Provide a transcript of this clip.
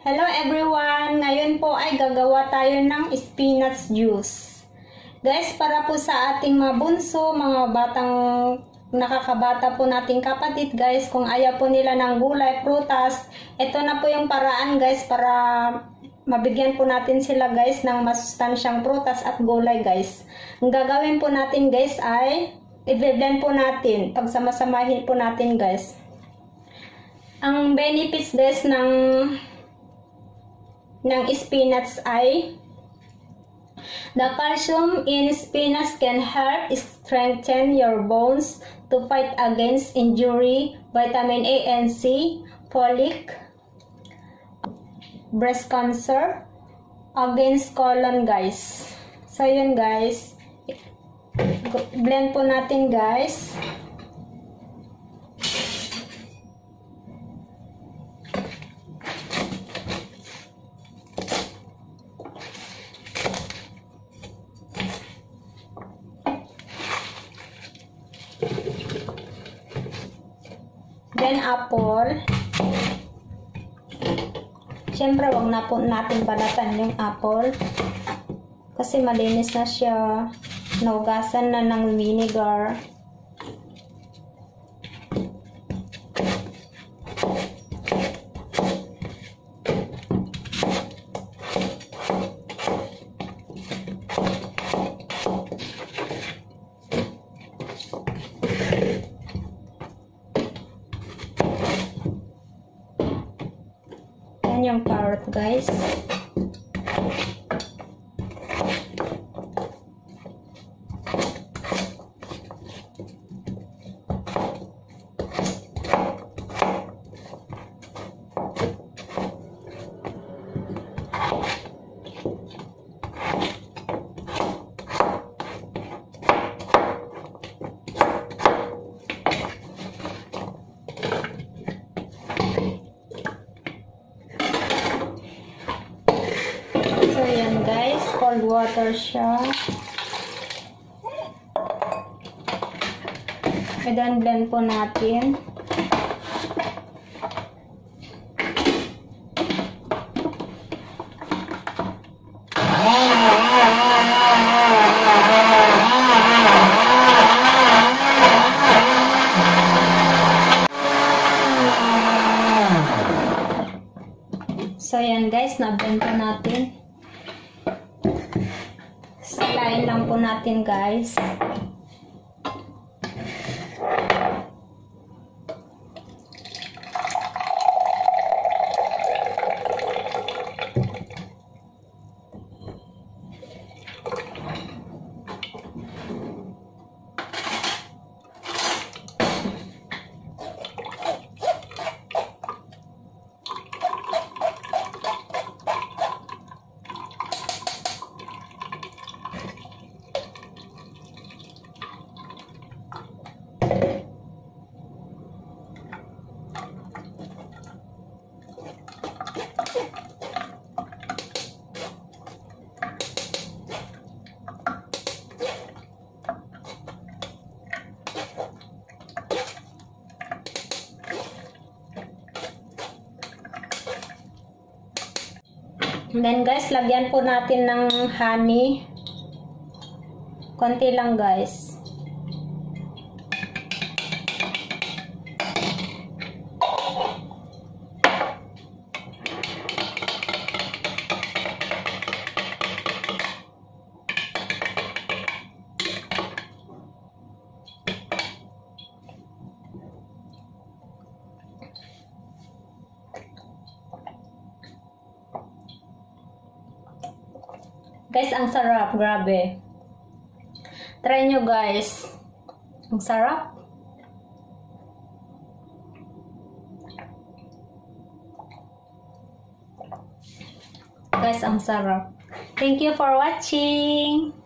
Hello everyone! Ngayon po ay gagawa tayo ng spinach juice. Guys, para po sa ating mga bunso, mga batang nakakabata po nating kapatid guys, kung ayaw po nila ng gulay, prutas, ito na po yung paraan guys para mabigyan po natin sila guys ng masustansyang prutas at gulay guys. Ang gagawin po natin guys ay i-blend po natin, pagsamasamahin po natin guys. Ang benefits guys ng ng spinach ay The calcium in spinach can help strengthen your bones to fight against injury, vitamin A and C, folic, breast cancer, against colon guys. So yun guys. Blend po natin guys. Apple. Siyempre, wag na po natin balatan yung apple. Kasi malinis na siya. Naugasan na ng vinegar. Yan yung carrot, guys. So, yan guys. Cold water siya. And then, blend po natin. So, yan guys. Na-blend po natin. Salain lang po natin guys. And then guys, lagyan po natin ng honey. Konti lang guys. Guys, ang sarap. Grabe. Try nyo guys. Ang sarap. Guys, ang sarap. Thank you for watching.